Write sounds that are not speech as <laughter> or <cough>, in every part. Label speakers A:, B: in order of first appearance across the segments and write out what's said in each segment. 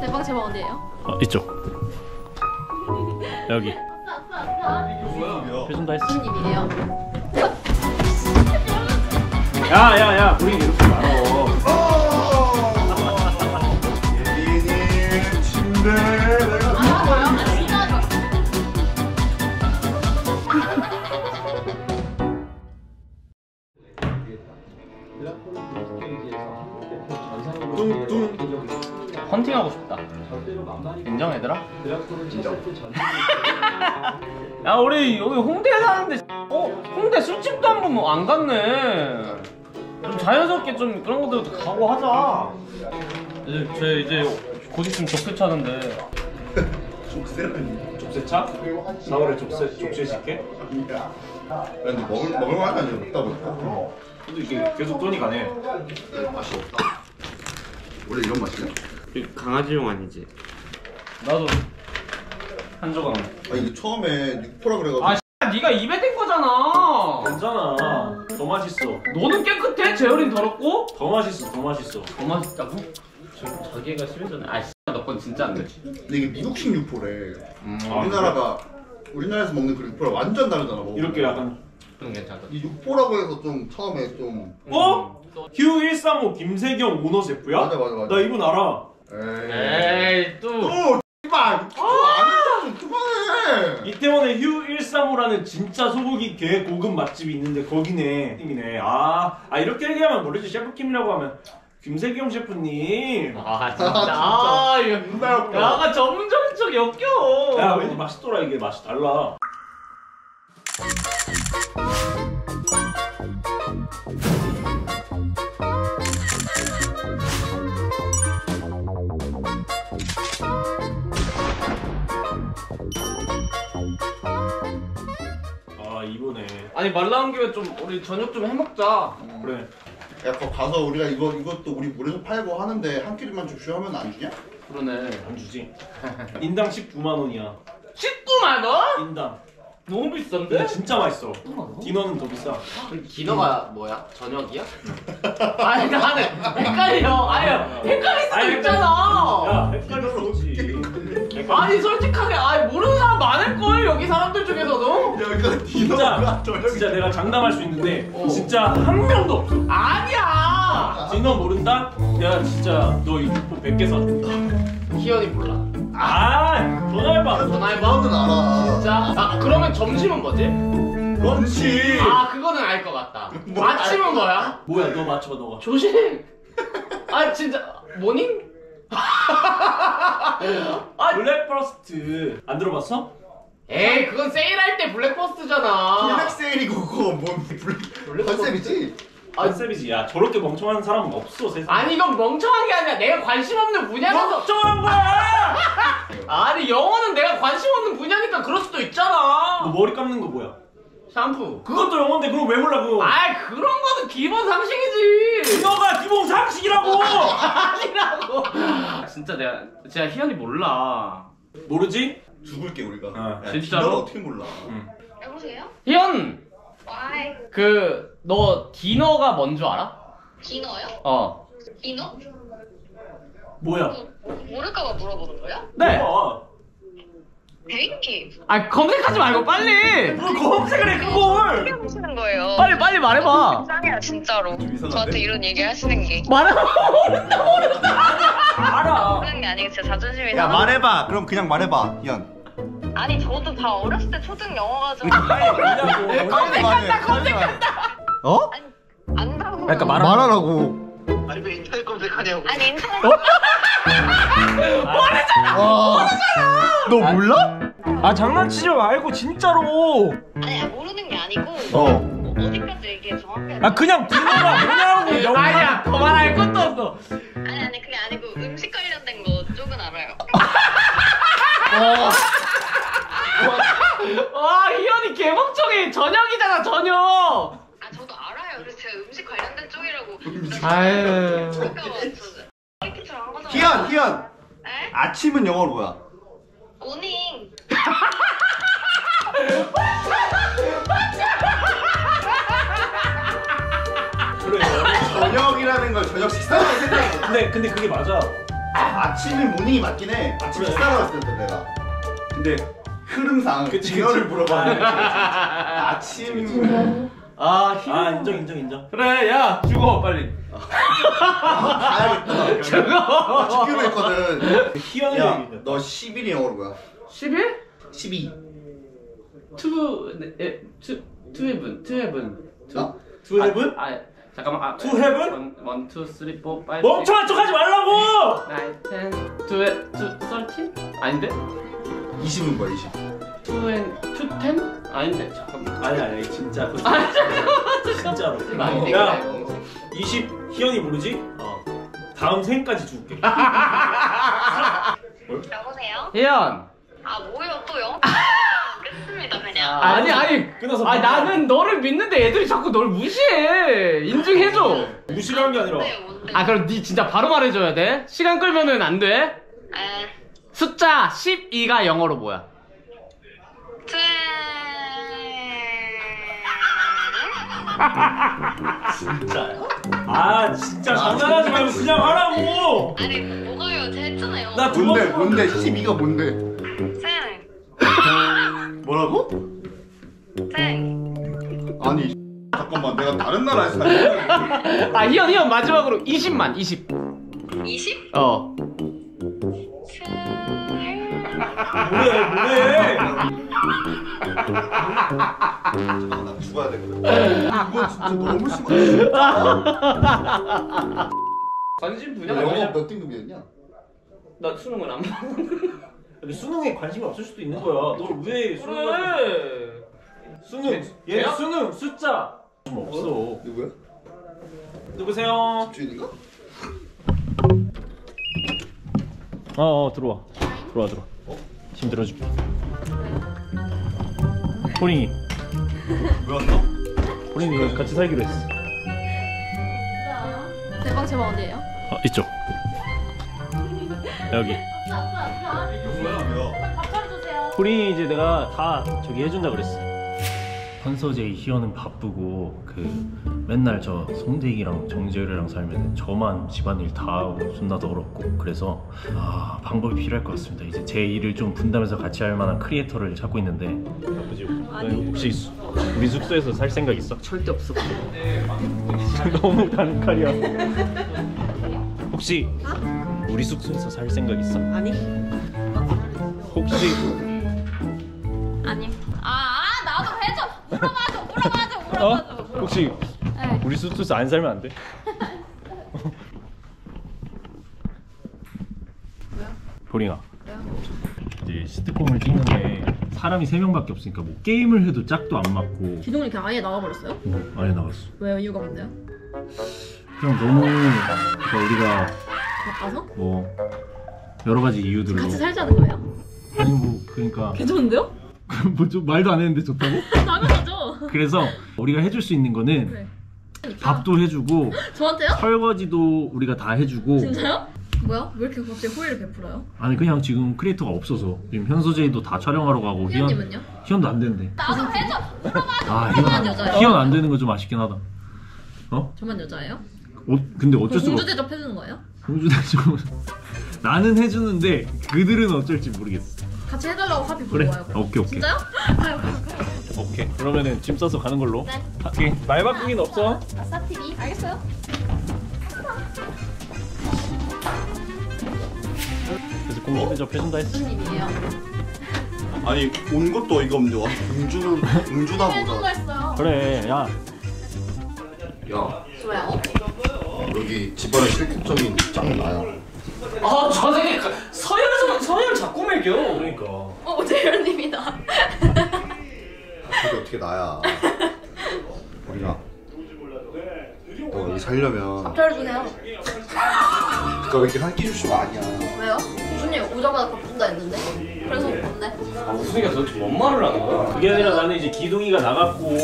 A: 제방 제방 어디예요?
B: 어, 이쪽. 여기. 표정 다 했어.
A: 무슨 일이에요?
B: 야, 야, 야, 우리 이렇게 인정 얘들아? 인정. 야 우리 여기 홍대에 사는데 어 홍대 술집도 한번뭐안 갔네. 좀 자연스럽게 좀 그런 것들도 가고 하자. 이제 제 이제 곧 있으면 족쇄 차는데.
C: 족쇄라니 <laughs>
B: 족쇄차? 4월에 족쇄 족쇄 식게?
C: 근데 먹을 먹을 만한 게 없다 보니까
B: 근데 이게 계속 돈이 가네.
C: 맛이 없다 원래 이런 맛이야?
D: 강아지용 아니지?
B: 나도 한 조각.
C: 아 이게 처음에 육포라 그래가지고
B: 아 네가 입에 댄 거잖아. 괜찮아. 더 맛있어. 너는 깨끗해? 재열이는 더럽고? 더 맛있어. 더 맛있어. 더 맛있다고? 저, 자기가 심해졌네. 아, 너건 진짜 안 되지.
C: 근데 이게 미국식 육포래
B: 음.
C: 우리나라가 우리나라에서 먹는 그 육포랑 완전 다르잖아 먹으면.
B: 이렇게 약간
D: 그럼 괜찮다.
C: 이 육포라고 해서 좀 처음에 좀
E: 어? 휴135 김세경 오너 셰프야?
C: 맞아 맞아 맞아
E: 나 이분 알아.
C: 에이
B: 에이 또.
C: 또 씨발 그만해
E: 이태원에 휴 135라는 진짜 소고기 개 고급 맛집이 있는데 거기네. 이네. 아, 아 이렇게 얘기하면 모르지. 셰프킴이라고 하면 김세경 셰프님.
B: 아
C: 진짜.
B: 아 이거.
C: 존나 웃겨
B: 야가 전문적인 척 역겨워.
E: 야 왠지 맛있더라 이게 맛이 달라.
B: 아니 말 나온 김에 좀 우리 저녁 좀 해먹자.
E: 그래.
C: 야 그거 가서 우리가 이거 이것도 우리 물에서 팔고 하는데 한 끼리만 줍쇼 하면 안 주냐?
B: 그러네.
E: 안 주지. <laughs> 인당 19만 원이야.
B: 19만 원?
E: 인당.
B: 너무
E: 근데
B: 비싼데?
E: 진짜 맛있어. 디너는 더 비싸.
B: 디너가 뭐야? 저녁이야? <laughs> 아니 나는 헷갈려. 아니 헷갈릴 수도
E: 아니,
B: 있잖아.
E: 야, 헷갈릴 수 있지.
B: 아니 솔직하게 아니 모르는 사람 많을 걸 여기 사람들 중에서도.
C: 야 이거
E: 진짜 진짜 내가 장담할 수 있는데
B: 어.
E: 진짜 한 명도 없어.
B: 아니야.
E: dinner 모른다? 내가 진짜 너이 육포 100개 사줄게.
B: 희연이 몰라.
E: 아, 전화해봐.
B: 전화해봐.
C: 너는 알아
B: 진짜? 아 그러면 점심은 뭐지?
C: lunch
B: 아 그거는 알 것 같다. <laughs>
C: 뭐
B: 아침은 뭐야?
E: 뭐야, 너 맞춰봐, 너가.
B: 조식. 아 진짜 morning? <laughs> 아
E: breakfast 안 들어봤어?
B: 에이 그건 세일할 때 breakfast잖아.
C: black 세일이고 그거 뭔 black 컨셉이지?
E: 컨셉이지. 야, 저렇게 멍청한 사람은 없어, 세상에.
B: 아니 이건 멍청한 게 아니라 내가 관심 없는 분야라서
E: 멍청한 거야! <laughs>
B: 아니 영어는 내가 관심 없는 분야니까 그럴 수도
E: 너
B: 있잖아
E: 머리 감는 거 뭐야?
B: 샴푸
E: 그것도 영어인데 그걸 왜 몰라, 그거?
B: 아이 그런 거는 기본 상식이지
E: 너가 기본 상식이라고!
B: 아니라고 진짜 내가 진짜 희연이 몰라
E: 모르지?
C: 죽을게 우리가
E: 어,
C: 야,
B: 진짜로?
C: 디너를 어떻게 몰라
F: 여보세요?
B: 희연
F: 와이
B: 그너 디너가 뭔 줄 알아?
F: 디너요?
B: 어
F: 디너?
E: 뭐야?
F: 모를까봐 물어보는 거야?
B: 네.
E: 뭐야?
F: 베이킹
B: 아 검색하지 말고 빨리.
E: 뭘 검색을 해, 그걸!
F: 어떻게 하시는 거예요?
B: 빨리 빨리 말해봐.
F: 짱이야 진짜로.
C: 이상한데?
F: 저한테 이런 얘기 하시는 게.
B: 말해봐.
E: 알아.
F: 그런 게 아니고 진짜 자존심이
G: 야
F: 상하
G: 말해봐. 그럼 그냥 말해봐 희연
F: 아니 저도 다 어렸을 때 초등 영어 가지고.
G: 검색한다 검색한다. 어?
F: 안다고.
B: 그러니까 말하-
G: 말하라고
C: 아니 왜 인터넷 검색하냐고.
F: 아니 인터넷
G: 너 몰라?
E: 아, 장난치지 말고, 진짜로!
F: 아니 모르는 게 아니고
G: 어.
F: 어디까지 얘기해 정확하게
E: 아, 그냥 디너가 뭐냐고, 영어.
B: 아니야. 더 말할 것도 없어.
F: 아니 아니 그게 아니고 음식 관련된 거 쪽은 알아요.
B: 와 희연이 개멍청해 저녁이잖아 저녁.
F: 아 저도 알아요.
B: 아유
F: 잠깐만.
G: 희연 희연
F: 에?
G: 아침은 영어로 뭐야?
F: 모닝.
E: 그래.
G: 저녁이라는 걸 저녁 식사라고 생각해
E: 근데 근데 그게 맞아.
G: 아침이 모닝이 맞긴 해 아침
E: 그래.
G: 식사라고 했을 때 내가 근데 흐름상
E: 그치, 그치.
G: 물어봤는데 <laughs> 아침
B: 아 희연
E: 아 인정 인정 인정.
B: 그래 야 죽어 빨리
G: 가야겠다
B: 죽어
G: 죽기로 했거든
E: 희연의
G: 야
E: 얘기다.
G: 너 10일이 영어로 뭐야?
B: 11?
G: 12
B: two, 네, 에, two, two heaven, two heaven. two,
G: 어?
E: two heaven?
B: 아, 아, 잠깐만. 아, two heaven? one, one, two, three, four, five.
E: 멍청한 척 하지 말라고.
B: nine, ten, two, 에, two, thirteen? 아닌데?
G: 20은 뭐야 20
B: two, 엔, two, ten? 아닌데, 잠깐만.
E: 아니 아니 진짜 그거
B: 아,
E: 진짜로.
B: 아니,
E: 야
B: 야,
E: 20 희연이 모르지?
B: 어.
E: 다음 생까지 줄게. <laughs>
F: 여보세요?
B: 혜연.
F: 아 뭐요 또 영어? 끝습니다 그냥.
B: 아니, 아니.
E: 끊어서 바로.
B: 나는 너를 믿는데 애들이 자꾸 널 무시해. 인증해줘.
E: 무시를 한게 아니라.
F: 뭔데요 뭔데?
B: 아, 그럼 니 진짜 바로 말해줘야 돼? 시간 끌면은 안 돼?
F: 에.
B: 숫자 12가 영어로 뭐야?
E: 아 진짜 장난하지 말고 그냥 하라고.
F: 아니 뭐가요? 제가 했잖아요.
E: 나 두
G: 뭔데
E: 번.
G: 뭔데 12가 뭔데
F: 생.
G: 뭐라고?
F: 생.
G: 아니 <laughs> 잠깐만 내가 다른 나라에서 살고
B: 아, 희연, 희연 마지막으로 20만, 20.
F: 20?
B: 어.
E: 뭐래 뭐래.
G: 잠깐만 나 죽어야 되거든 이거 진짜 너무 심하네
B: 관심
G: 너
B: 분야가
G: 영어 몇 등급이었냐?
B: 나 수능은 안 봐.
E: 근데 수능에 관심이 없을 수도 있는 거야. 너 왜 수능 가지고
B: 그래.
E: 수능 얘
B: 대학?
E: 수능 숫자 좀 없어.
G: 누구야?
E: 누구세요?
G: 주인인가?
E: 어, 어 들어와 들어와 들어와. 힘 들어줄게. 호링이
G: 왜 왔어?
E: 호링이 같이 살기로 했어.
A: 대박 제방 어디예요?
E: 어 이쪽. 여기.
G: 뭐야
A: 밥 차려주세요.
E: 호링이 이제 내가 다 저기 해준다 그랬어. 헌서제 희연은 바쁘고 그 맨날 저 송대기랑 정재열이랑 살면 저만 집안일 다 하고 존나 더럽고 그래서 아 방법이 필요할 것 같습니다. 이제 제 일을 좀 분담해서 같이 할 만한 크리에이터를 찾고 있는데 바쁘지? 너 혹시 수- 우리 숙소에서 살 생각 있어?
B: 절대 없어. <laughs>
E: 너무 단칼이야. 혹시 우리 숙소에서 살 생각 있어?
A: 아니.
E: 혹시
A: 어? <laughs>
E: 혹시
A: 네.
E: 우리 숙소에서 안 살면 안 돼? 보링아 이제 시트콤을 찍는데 사람이 세 명밖에 없으니까 뭐 게임을 해도 짝도 안 맞고
A: 기동이 그냥 아예 나가버렸어요?
E: 어, 아예 나갔어
A: 왜요? 이유가 뭔데요?
E: 그냥 너무 그러니까 우리가
A: 바빠서?
E: 뭐 여러 가지 이유들로
A: 같이 살자는 거예요?
E: 아니 뭐 그러니까
A: 괜찮은데요? <laughs>
E: 뭐좀 말도 안 했는데 좋다고? <laughs>
A: 당연하죠. <laughs>
E: 그래서 우리가 해줄 수 있는 거는
A: 그래.
E: 밥도 해주고 <gasps>
A: 저한테요?
E: 설거지도 우리가 다 해주고
A: 진짜요? 뭐야? 왜 이렇게 갑자기 호의를 베풀어요?
E: 아니 그냥 지금 크리에이터가 없어서 지금 현소제이도 다 촬영하러 가고 희연
A: 희연님은요?
E: 희연도 안 된대
A: 나도 해줘.
E: 아 희연
A: 여자예요?
E: 희연 안 되는 거 좀 아쉽긴 하다 어?
A: 저만 여자예요?
E: 어 근데 어쩔 수가
A: 공주
E: 없어
A: 대접 해주는 거예요?
E: 공주 대접 <laughs> 나는 해주는데 그들은 어쩔지 모르겠어
A: 같이 해달라고 합의
E: 그래
A: 보고 와요. 그럼.
E: 오케이 오케이
A: 진짜요? 가요, 가요, 가요.
E: 오케이 그러면은 짐 싸서 가는 걸로
A: 네.
E: 오케이 말 바꾸기는 없어
A: 아싸 TV. 알겠어요?
E: 그래서 공주 대접 해준다 했어
A: 무슨 님이에요?
G: 아니 온 것도 어이가 없는데 와 공주 공주다
A: 해준다
G: 보다
A: 했어요.
E: 그래 야
G: 야
A: 좋아요.
G: 여기 집안의 실질적인 짱 나야
B: 아, 저 새끼 서열 서열 자꾸 매겨.
E: 그러니까
A: 어, 재현님이다.
G: 그게 어떻게 나야 우리가 너 여기 살려면
A: 차려주세요.
G: 그니까 왜 이렇게 한 끼 주시가 아니야
A: 왜요? 교수님 오자마자 바쁜다 했는데. 그래서 뭔데?
B: 아 우승이가 도대체 뭔 말을 하는 거야?
E: 그게 아니라 나는 이제 기둥이가 나갔고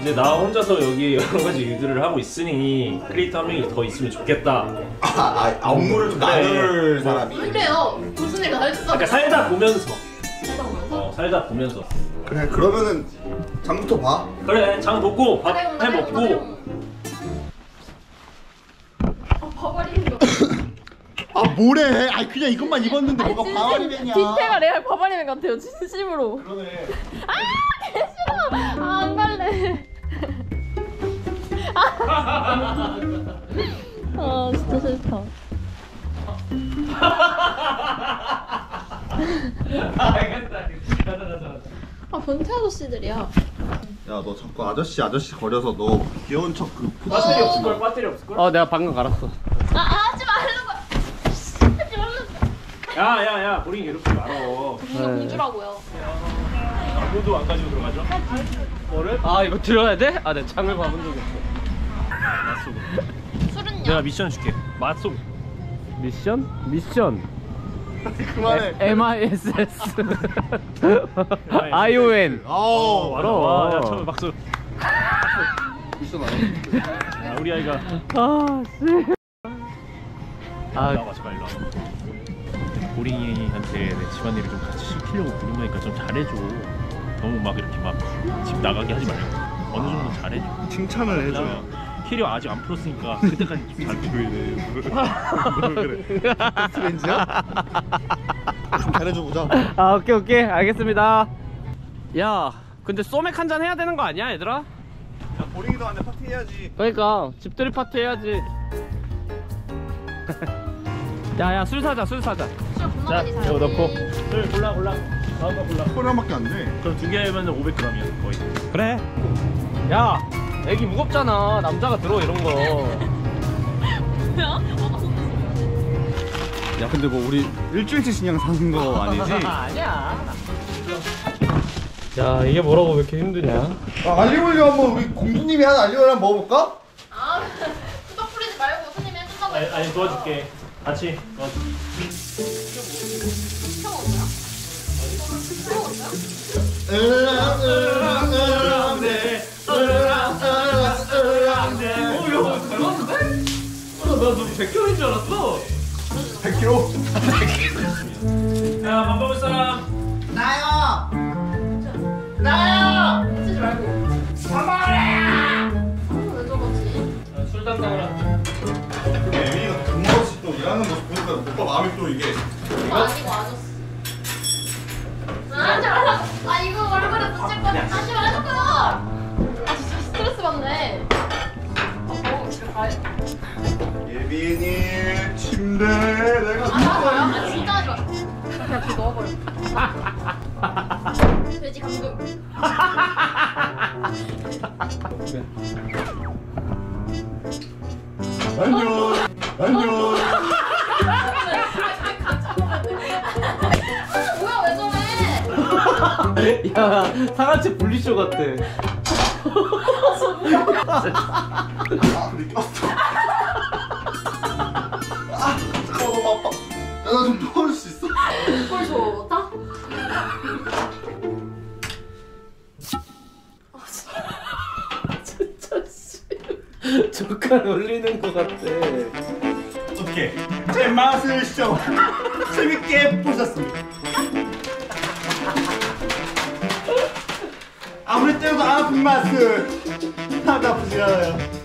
E: 이제 나 혼자서 여기 여러 가지 일들을 하고 있으니 크리에이터 한 명이 더 있으면 좋겠다.
G: 아, 아 업무를 좀 나눌 사람이.
A: 무슨 일 가르쳤어?
E: 그러니까 살다 보면서
A: 살다 보면서
G: 그래 그러면은 장부터 봐.
E: 그래 장 놓고 밥 해 먹고.
A: 아, 바바리 거. <laughs>
G: 아 뭐래? 아 그냥 이것만 입었는데 뭐가 바와리맨이야.
A: 디테가 레알 바바리맨 같아요. 진심으로.
G: 그러네.
A: 아, 안 갈래. 아, 진짜 싫다. <laughs> 아, 변태 아저씨들이야.
G: 야 너 자꾸 아저씨 아저씨 거려서 너 귀여운 척그
E: 배터리 없을 걸 배터리 없을 걸.
B: 어 내가 방금 갈았어.
A: 아, 아, 하지 말라고. 하지 말라고.
E: 야야야 보링 이렇게 말어.
A: 공주라고요.
E: 아무도 안 가지고 들어가죠? 뭐를?
B: 아 이거 들어야 돼? 아 내가 장을 봐본 적이 없어.
A: 술은요?
E: 내가 미션 줄게. 맛소.
B: 미션? 미션.
G: 그만해.
B: M I S S I O N.
G: 아우
E: 맞아.
B: 그럼.
E: 와, 야 처음 박수.
G: 미션 <laughs> 아니야.
E: 야, 우리 아이가
B: 아 씨. 아
E: 나와 제발 일로 와. 보링이한테 내 집안일을 좀 같이 시키려고 부른 거니까 좀 잘해줘. 너무 막 이렇게 막 집 나가게 하지 말고 어느 정도 잘해줘.
G: 칭찬을 해줘.
E: 그 키리오 아직 안 풀었으니까 그때까지 좀잘 보이네.
G: 그래. 스렌지야? 좀 잘해줘 보자.
B: 아 오케이 오케이 알겠습니다. 야 근데 소맥 한 잔 해야 되는 거 아니야 얘들아?
G: 야 보링이도 안돼 파티 해야지.
B: 그러니까 집들이 파티 해야지. 야야 술 사자 술 사자.
E: 자. 이거 넣고 술 골라 골라. 다음 거 골라.
G: 코리아밖에 안 돼.
E: 그럼 두 개면 500g이야 거의.
B: 그래. 야 애기 무겁잖아 남자가 들어 이런 거.
G: 야 근데 뭐 우리 일주일치 신경 사는 거 아니지? <laughs>
B: 아니야. 야 이게 뭐라고 왜 이렇게 힘드냐?
G: 아, 알리올리오 한번 우리 공주님이 하는 알리올리오 한번 먹어볼까?
A: 아, 수박 뿌리지 말고 손님이 해준다고
E: 아니. 아니 도와줄게. 같이. 도와줄게.
A: 형 없어요? 형 없어요?
B: 어야? 나너 백혈인 줄 알았어.
G: 100kg?
E: 야, 밥 먹을 사람.
A: 쓰지 말고. 엄마래! 왜 저러지?
B: 술 담당을 한.
G: 예민이가 금없이 또 일하는 모습 보니까 오빠 마음이 또 이게
A: 오빠 아니고 아저씨. 아, 말라. 아, 이거 얼굴에 붙일. 하
G: 예빈이 침대 내가
A: 안 하고요? 아, 진짜 하지 마. 그냥 그 넣어버려. 돼지 감금.
G: 안녕 안녕
A: 아? 야
B: 상하치 분리쇼 같아.
G: 아 우리 꼈어
A: 좋다?
B: 조카 놀리는 것 같아.
G: 어떻게? 제 맛을 쇼 재밌게 보셨습니다. 아무리 때려도 안 아픈 맛을 하나도 아프지 않아요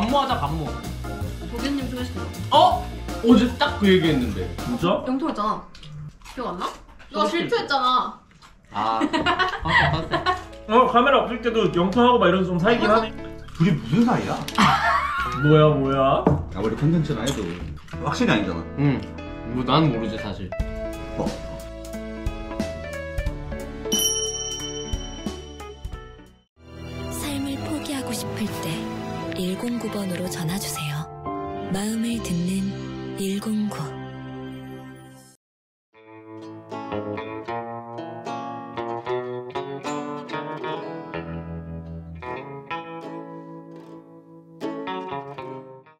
B: 반모하자 반모.
A: 도겸님 소개시켜.
B: 어? 어제 딱 그 얘기했는데.
E: 진짜?
A: 영토했잖아. 기억 안 나? 너가 질투했잖아.
B: 아. 봤어 봤어.
E: 어, 카메라 없을 때도 영통하고 막 이런 좀 사이긴 하네.
G: 둘이 무슨 사이야? <laughs>
E: 뭐야, 뭐야?
G: 아무리 컨텐츠나 해도 확실히 아니잖아
B: 응. 뭐 나는 모르지 사실.
G: 뭐
H: 전화 주세요.